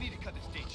need to cut this deep.